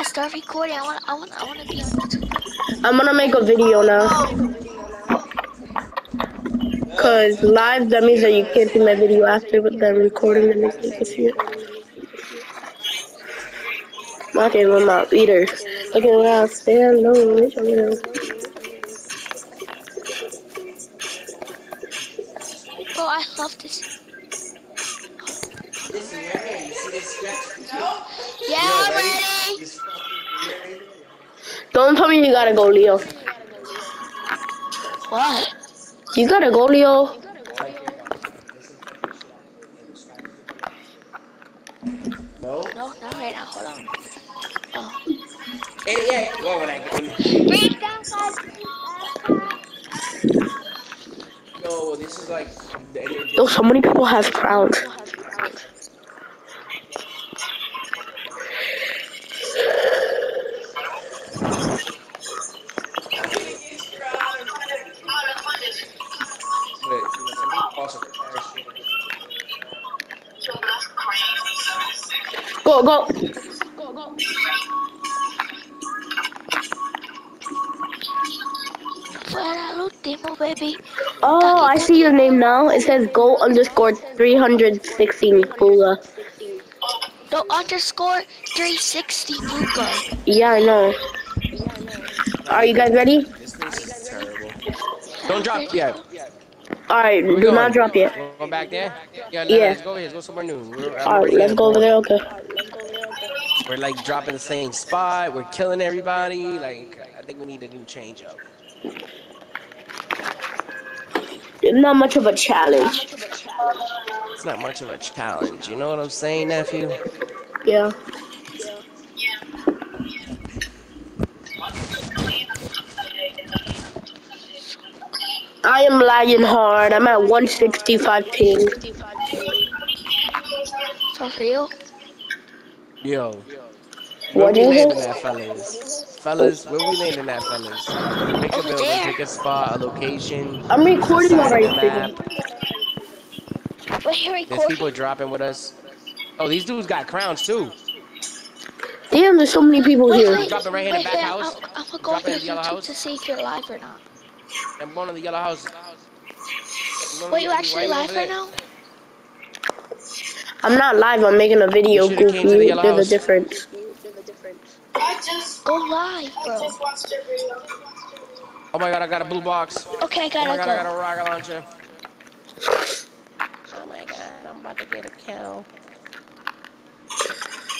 Yeah, start recording. I want, I want, I want to be on YouTube. I'm gonna make a video now. Cause live, that means that you can't see my video after, but then recording, that means you can see it. Okay, with my leader. Looking around, stand low, reach a little. Bro, I love this. Yeah, I'm ready. Don't tell me you gotta go, Leo. What? You gotta go, Leo. No? No, not right now. Hold on. Oh. Hey, yeah. What would I get? Break down, guys. No, this is like. Yo, so many people have crowns. Go, go. Fuera el último, baby. Oh, I see your name now. It says go underscore 316 Bula. No underscore 360 Luca. Yeah, I know. Are you guys ready? This is terrible. Don't drop yet. Alright, do going? not drop yet. We're back there? Yeah, no, Yeah. let's go here. Let's go somewhere new. Alright, let's go over there, okay. We're like dropping the same spot. We're killing everybody. Like, I think we need a new change up. Not much of a challenge. It's not much of a challenge. You know what I'm saying, nephew? Yeah. I am lagging hard. I'm at 165 ping. For real? Yo. What Where do we you landing think? at, fellas? Fellas, where we landing at, fellas? Pick a building, there. pick a spot, a location. I'm recording side of already. the Steven. Wait, here There's recording. people dropping with us. Oh, these dudes got crowns too. Damn, there's so many people Wait, here. wait, Dropping right here in the wait, back wait, house. I'm, I'm gonna go Dropping over to the yellow YouTube house. to see if you're live or not. And one in the yellow house. Wait, you actually live right now? I'm not live. I'm making a video. You should've the Goofy. yellow There's a difference. Go live, bro. Oh my god, I got a blue box. Okay, I Oh gotta my god, I got a rocket launcher. Oh my god, I'm about to get a kill.